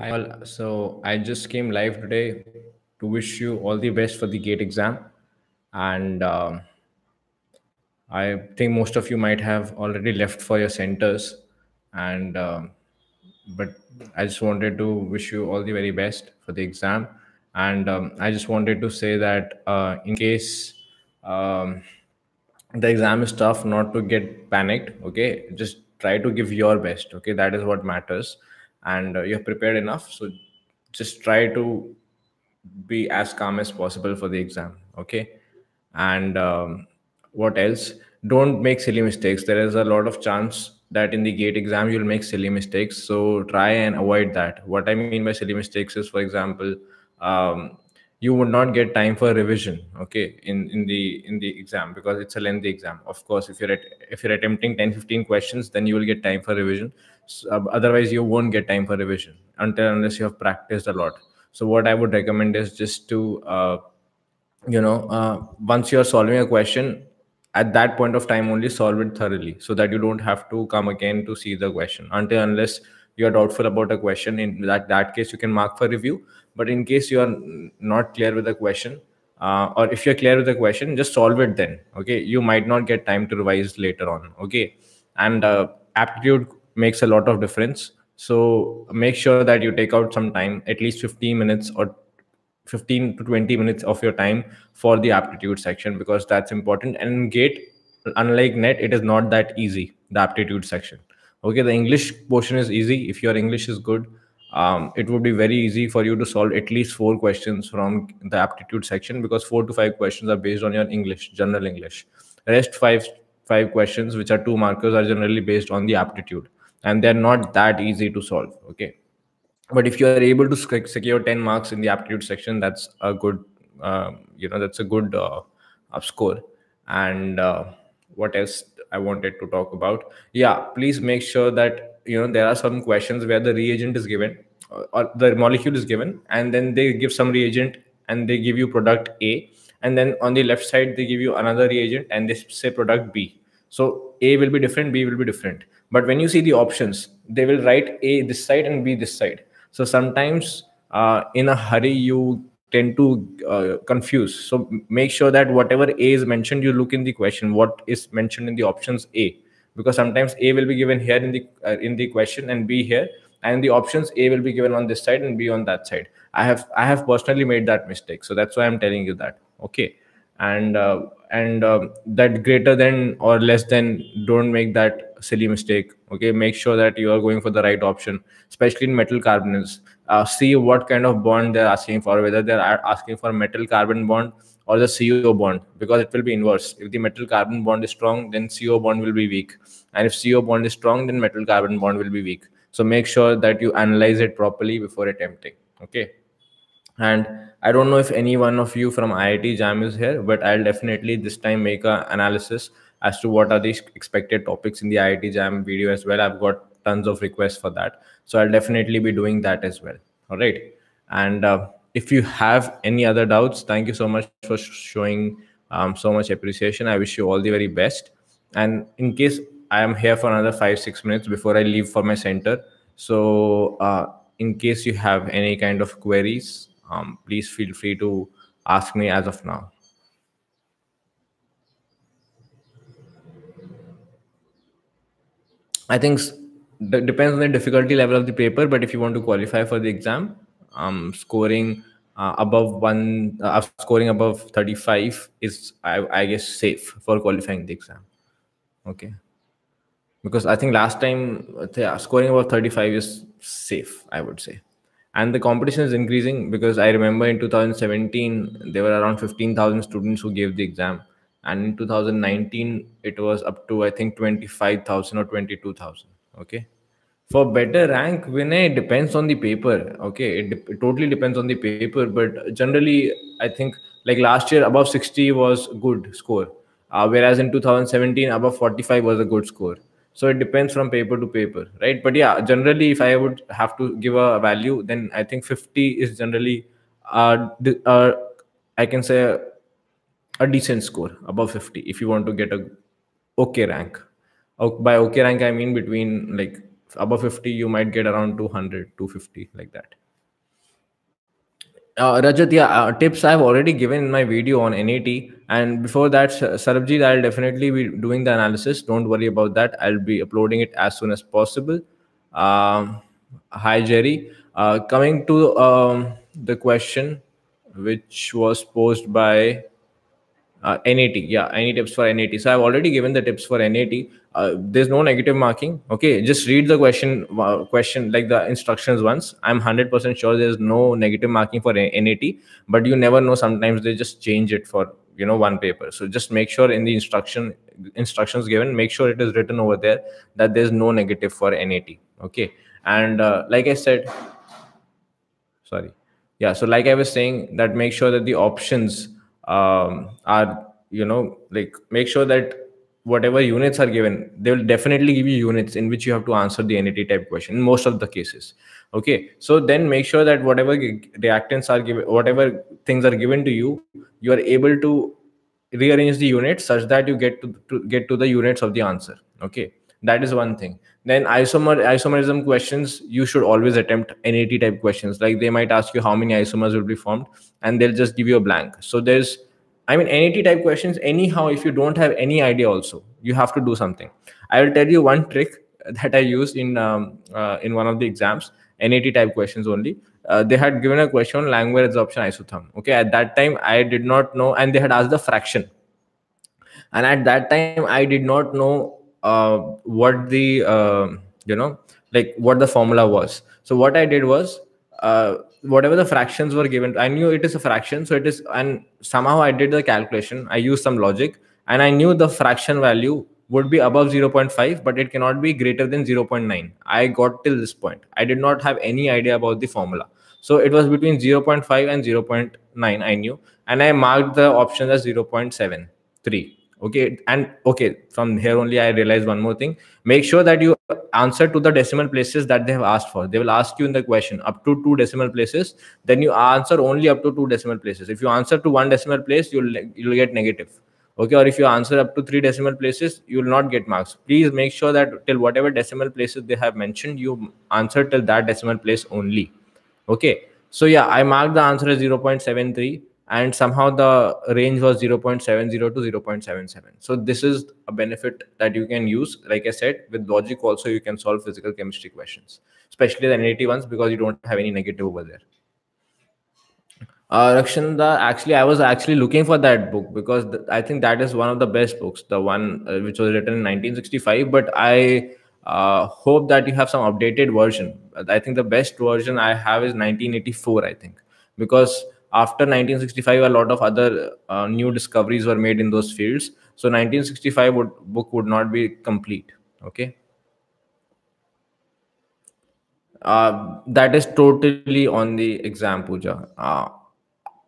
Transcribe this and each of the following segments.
Hi all. So I just came live today to wish you all the best for the GATE exam, and um, I think most of you might have already left for your centers, and um, but I just wanted to wish you all the very best for the exam, and um, I just wanted to say that uh, in case um, the exam is tough, not to get panicked. Okay, just try to give your best. Okay, that is what matters, and uh, you're prepared enough. So just try to be as calm as possible for the exam okay? And um, what else? Don't make silly mistakes. There is a lot of chance that in the gate exam you'll make silly mistakes so try and avoid that. What i mean by silly mistakes is for example um, you would not get time for revision okay in in the in the exam because it's a lengthy exam. Of course if you're at if you're attempting 10 15 questions then you will get time for revision otherwise you won't get time for revision until unless you have practiced a lot. So what i would recommend is just to uh, you know uh, once you're solving a question at that point of time only solve it thoroughly so that you don't have to come again to see the question until unless you're doubtful about a question. In that that case you can mark for review but in case you are not clear with the question uh, or if you're clear with the question just solve it then okay? You might not get time to revise later on okay? And uh, aptitude makes a lot of difference. So make sure that you take out some time at least 15 minutes or 15 to 20 minutes of your time for the aptitude section because that's important. And gate unlike net it is not that easy the aptitude section. Okay the english portion is easy. If your english is good um, it would be very easy for you to solve at least four questions from the aptitude section because four to five questions are based on your english general english. Rest five five questions which are two markers are generally based on the aptitude and they're not that easy to solve okay? But if you are able to secure 10 marks in the aptitude section that's a good uh, you know that's a good uh, score. And uh, what else i wanted to talk about? Yeah please make sure that you know there are some questions where the reagent is given uh, or the molecule is given and then they give some reagent and they give you product a and then on the left side they give you another reagent and they say product b. So a will be different b will be different but when you see the options they will write a this side and b this side. So sometimes uh, in a hurry you tend to uh, confuse. So make sure that whatever a is mentioned you look in the question what is mentioned in the options a? Because sometimes a will be given here in the uh, in the question and b here and the options a will be given on this side and b on that side. I have i have personally made that mistake. So that's why i'm telling you that. Okay. And uh, and uh, that greater than or less than don't make that silly mistake okay? Make sure that you are going for the right option especially in metal carbonyls uh, see what kind of bond they're asking for whether they're asking for metal carbon bond or the co bond because it will be inverse. If the metal carbon bond is strong then co bond will be weak. And if co bond is strong then metal carbon bond will be weak. So make sure that you analyze it properly before attempting okay? And i don't know if any one of you from iit jam is here but i'll definitely this time make an analysis as to what are the expected topics in the iit jam video as well. I've got tons of requests for that. So i'll definitely be doing that as well. All right? And uh, if you have any other doubts thank you so much for showing um, so much appreciation. I wish you all the very best. And in case i am here for another five six minutes before i leave for my center so uh, in case you have any kind of queries um, please feel free to ask me as of now. I think it depends on the difficulty level of the paper, but if you want to qualify for the exam, um, scoring uh, above one, uh, scoring above 35 is, I, I guess, safe for qualifying the exam. Okay. Because I think last time, yeah, scoring above 35 is safe, I would say and the competition is increasing because i remember in 2017 there were around 15000 students who gave the exam and in 2019 it was up to i think 25000 or 22000 okay? For better rank vinay it depends on the paper okay? It, it totally depends on the paper but generally i think like last year above 60 was good score. Uh, whereas in 2017 above 45 was a good score. So it depends from paper to paper right? But yeah generally if i would have to give a value then i think 50 is generally uh, uh i can say a, decent score above 50 if you want to get a okay rank by okay rank i mean between like above 50 you might get around 200 250 like that uh, Rajat, yeah, uh, tips I've already given in my video on NAT. And before that, Sarabjit, I'll definitely be doing the analysis. Don't worry about that. I'll be uploading it as soon as possible. Um, hi, Jerry. Uh, coming to um, the question, which was posed by uh, NAT. Yeah, any tips for NAT? So I've already given the tips for NAT. Uh, there's no negative marking. Okay, just read the question. Uh, question like the instructions once. I'm hundred percent sure there's no negative marking for NAT, but you never know. Sometimes they just change it for you know one paper. So just make sure in the instruction instructions given, make sure it is written over there that there's no negative for NAT. Okay, and uh, like I said, sorry, yeah. So like I was saying, that make sure that the options um, are you know like make sure that whatever units are given they will definitely give you units in which you have to answer the nat type question in most of the cases. Okay? So then make sure that whatever reactants are given whatever things are given to you you are able to rearrange the units such that you get to, to get to the units of the answer. Okay? That is one thing then isomer isomerism questions you should always attempt nat type questions. Like they might ask you how many isomers will be formed and they'll just give you a blank. So there's i mean nat type questions anyhow if you don't have any idea also you have to do something. I will tell you one trick that i used in um, uh, in one of the exams nat type questions only. Uh, they had given a question on Langmuir adsorption isotherm okay? At that time i did not know and they had asked the fraction. And at that time i did not know uh, what the uh, you know like what the formula was. So what i did was uh, whatever the fractions were given i knew it is a fraction so it is and somehow i did the calculation. I used some logic and i knew the fraction value would be above 0.5 but it cannot be greater than 0.9 i got till this point. I did not have any idea about the formula. So it was between 0.5 and 0.9 i knew and i marked the option as 0.73 okay and okay from here only i realized one more thing. Make sure that you answer to the decimal places that they have asked for. They will ask you in the question up to two decimal places. Then you answer only up to two decimal places. If you answer to one decimal place you'll you'll get negative. Okay or if you answer up to three decimal places you will not get marks. Please make sure that till whatever decimal places they have mentioned you answer till that decimal place only. Okay so yeah i marked the answer as 0.73 and somehow the range was 0.70 to 0.77 so this is a benefit that you can use like i said with logic also you can solve physical chemistry questions especially the nat ones because you don't have any negative over there uh, Rakshanda, actually, I was actually looking for that book because th- I think that is one of the best books, the one uh, which was written in 1965. But I uh, hope that you have some updated version. I think the best version I have is 1984, I think, because after 1965 a lot of other uh, new discoveries were made in those fields. So 1965 would, book would not be complete okay? Uh, that is totally on the exam puja uh,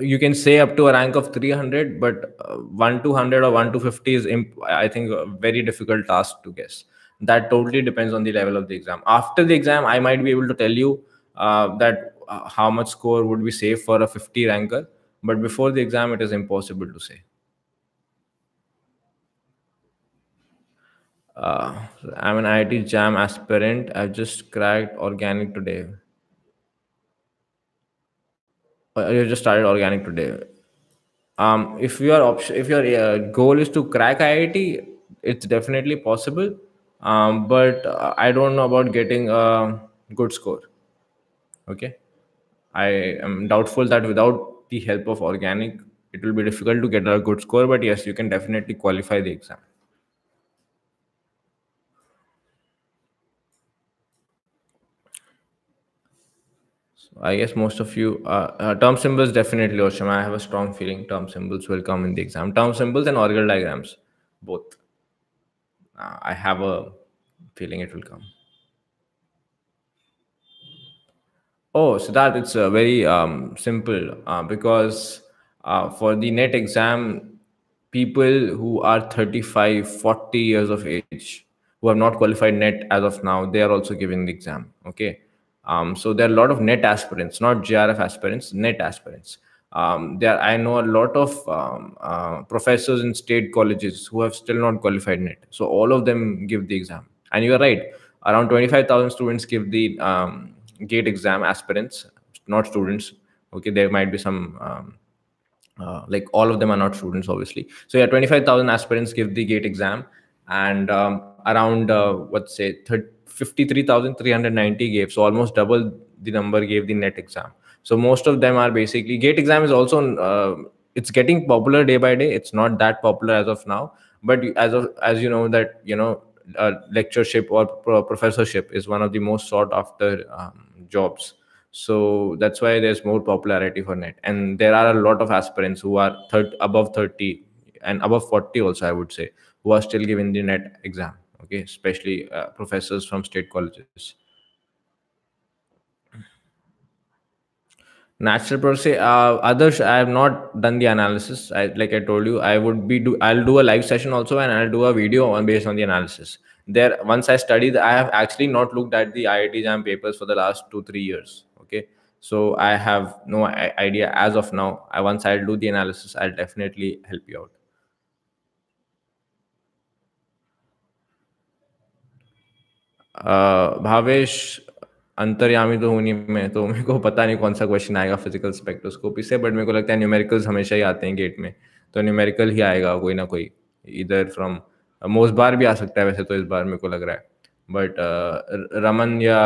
you can say up to a rank of 300 but uh, 1 to 100 or 1 to 50 is i think a very difficult task to guess. That totally depends on the level of the exam. After the exam i might be able to tell you uh, that uh, how much score would be safe for a 50 ranker but before the exam it is impossible to say. Uh, i'm an iit jam aspirant. I've just cracked organic today. Uh, you just started organic today. Um, if your option if your uh, goal is to crack iit it's definitely possible. Um, but uh, i don't know about getting a good score. Okay I am doubtful that without the help of organic, it will be difficult to get a good score. But yes, you can definitely qualify the exam. So I guess most of you, uh, uh, term symbols definitely, Osham. I have a strong feeling term symbols will come in the exam. Term symbols and orbital diagrams, both. Uh, I have a feeling it will come. Oh, so that it's uh, very um, simple uh, because uh, for the net exam, people who are 35, 40 years of age who have not qualified net as of now, they are also giving the exam. Okay. Um, so there are a lot of net aspirants, not JRF aspirants, net aspirants. Um, there, I know a lot of um, uh, professors in state colleges who have still not qualified net. So all of them give the exam. And you are right around 25000 students give the um, gate exam aspirants not students okay there might be some um, uh, like all of them are not students obviously. So yeah 25000 aspirants give the gate exam and um, around uh, let's say 53390 gave so almost double the number gave the net exam. So most of them are basically gate exam is also uh, it's getting popular day by day it's not that popular as of now but as of as you know that you know uh, lectureship or pro- professorship is one of the most sought after um, jobs. So that's why there's more popularity for net. And there are a lot of aspirants who are third above 30 and above 40 also i would say who are still giving the net exam okay? Especially uh, professors from state colleges. Natural process uh, others i have not done the analysis. I, like i told you i would be do i'll do a live session also and i'll do a video on based on the analysis there once i studied i have actually not looked at the iit jam papers for the last two three years okay so i have no idea as of now i once i'll do the analysis i'll definitely help you out uh, bhavesh अंतर्यामी तो हूँ नहीं मैं तो मेरे को पता नहीं कौन सा क्वेश्चन आएगा फ़िज़िकल स्पेक्ट्रोस्कोपी से बट मेरे को लगता है न्यूमेरिकल्स हमेशा ही आते हैं गेट में तो न्यूमेरिकल ही आएगा कोई ना कोई इधर फ्रॉम मोसबार भी आ सकता है वैसे तो इस बार मेरे को लग रहा है। बट uh, रमन या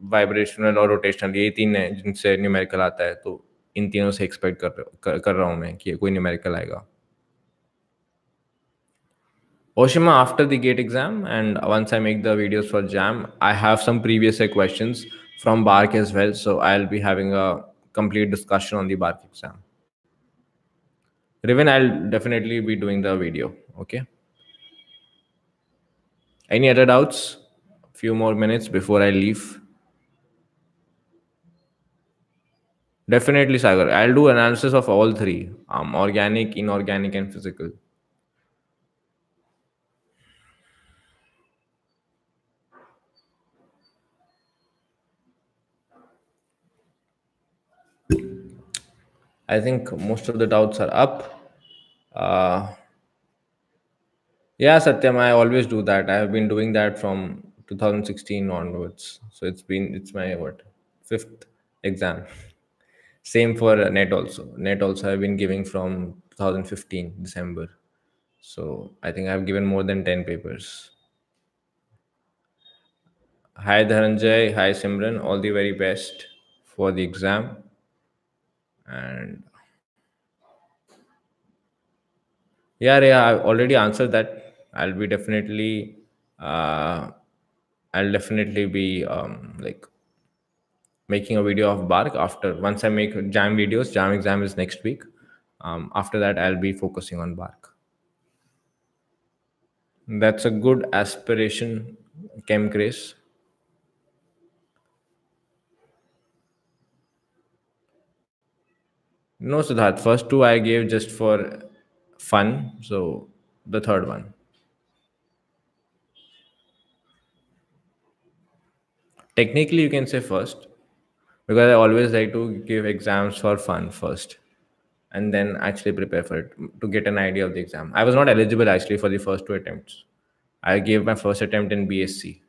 वाइब्रेशनल और रोटेशनल ये तीन है जिनसे न्यूमेरिकल आता है तो इन तीनों से एक्सपेक्ट कर कर रहा हूँ मैं कि कोई न्यूमेरिकल आएगा। ओशिमा after the GATE exam and once I make the videos for JAM I have some previous questions from BARC as well so I will be having a complete discussion on the BARC exam रिवन I definitely be doing the video okay? Any other doubts? A few more minutes before I leave. Definitely, Sagar. I'll do analysis of all three um, organic, inorganic, and physical. I think most of the doubts are up. Uh, yeah, Satyam, I always do that. I have been doing that from 2016 onwards. So it's been it's my what fifth exam. Same for net also. Net also I've been giving from 2015 December. So I think I've given more than 10 papers. Hi Dhananjay, hi Simran, all the very best for the exam and yeah yeah I've already answered that i'll be definitely uh, i'll definitely be um, like making a video of BARC after once i make jam videos jam exam is next week um, after that i'll be focusing on BARC that's a good aspiration chem grace No, Siddharth. First two I gave just for fun. So the third one. Technically, you can say first because I always like to give exams for fun first and then actually prepare for it to get an idea of the exam. I was not eligible actually for the first two attempts. I gave my first attempt in BSc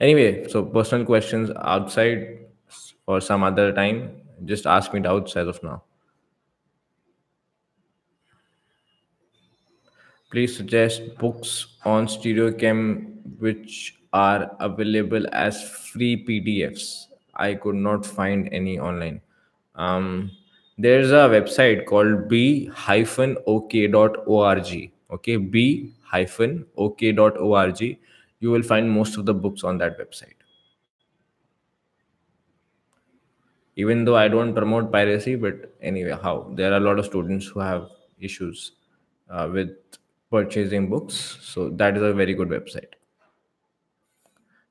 Anyway, so personal questions outside or some other time, just ask me doubts as of now. Please suggest books on StereoChem which are available as free PDFs. I could not find any online. Um, there's a website called b-ok.org. Okay, b-ok.org you will find most of the books on that website. Even though I don't promote piracy, but anyway, how there are a lot of students who have issues uh, with purchasing books. So that is a very good website.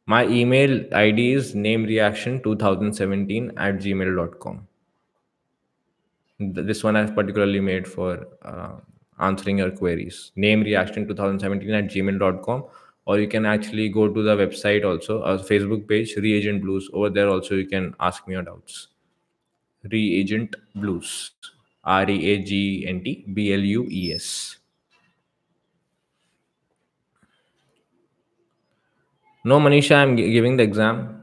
My email ID is namereaction2017 at gmail.com. This one I've particularly made for uh, answering your queries. Namereaction2017 at gmail.com or you can actually go to the website also our facebook page reagent blues over there also you can ask me your doubts Reagent Blues. R E A G N T B L U E S. No, Manisha, I'm gi- giving the exam.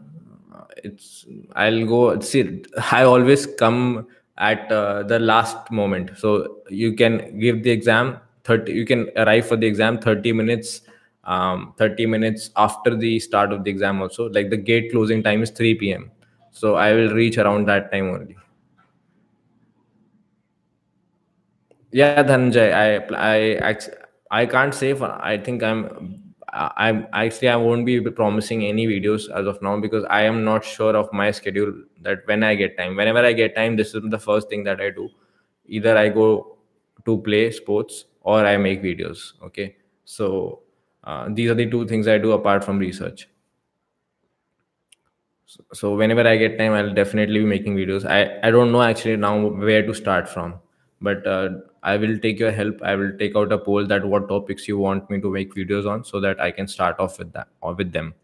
It's I'll go see. I always come at uh, the last moment, so you can give the exam. Thirty. You can arrive for the exam thirty minutes. Um, thirty minutes after the start of the exam. Also, like the gate closing time is three p.m. So I will reach around that time only. Yeah, Dhananjay, I I I can't say for I think I'm I'm actually I won't be promising any videos as of now because I am not sure of my schedule that when I get time. Whenever I get time, this is the first thing that I do. Either I go to play sports or I make videos. Okay, so uh, these are the two things I do apart from research so whenever i get time i'll definitely be making videos i i don't know actually now where to start from but uh, i will take your help. I will take out a poll that what topics you want me to make videos on so that i can start off with that or with them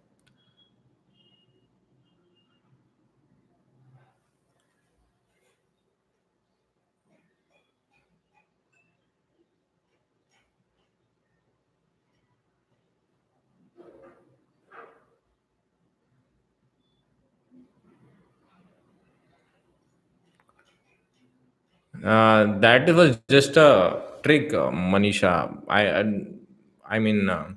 uh, that was just a trick uh, manisha. I i, mean uh,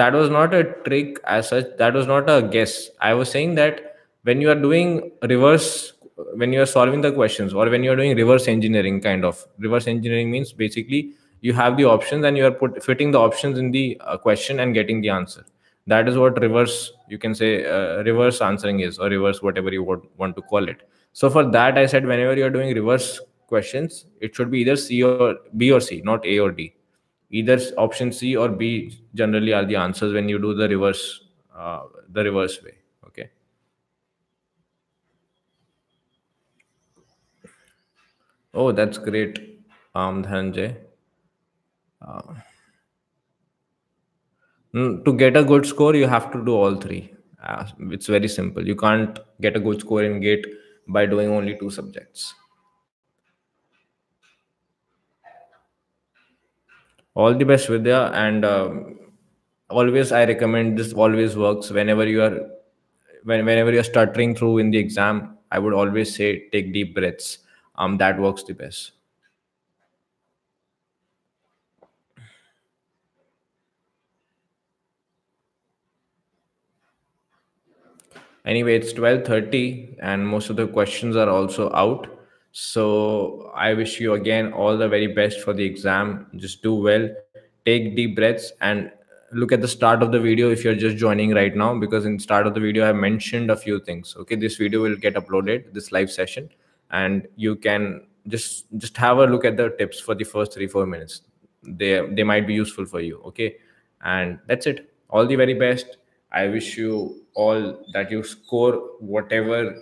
that was not a trick as such. That was not a guess. I was saying that when you are doing reverse when you are solving the questions or when you are doing reverse engineering kind of reverse engineering means basically you have the options and you are put fitting the options in the uh, question and getting the answer. That is what reverse you can say uh, reverse answering is or reverse whatever you want, want to call it so for that i said whenever you are doing reverse questions it should be either c or b or c not a or d. Either option c or b generally are the answers when you do the reverse uh, the reverse way okay? Oh that's great um dhananjay Mm, to get a good score you have to do all three. Uh, it's very simple. You can't get a good score in gate by doing only two subjects. All the best vidya and um, always i recommend this always works. Whenever you are when, whenever you're stuttering through in the exam i would always say take deep breaths. Um that works the best anyway it's 12:30 and most of the questions are also out. So i wish you again all the very best for the exam. Just do well take deep breaths and look at the start of the video if you're just joining right now because in start of the video i mentioned a few things. Okay this video will get uploaded this live session and you can just just have a look at the tips for the first 3 4 minutes. They they might be useful for you. Okay and that's it. All the very best i wish you all that you score whatever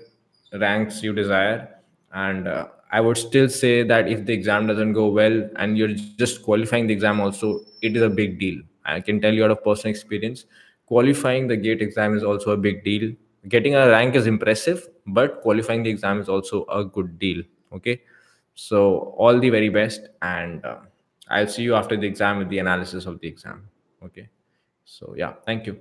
ranks you desire. And uh, i would still say that if the exam doesn't go well and you're just qualifying the exam also it is a big deal. I can tell you out of personal experience qualifying the gate exam is also a big deal. Getting a rank is impressive but qualifying the exam is also a good deal. Okay? So all the very best and uh, i'll see you after the exam with the analysis of the exam. Okay? So yeah. Thank you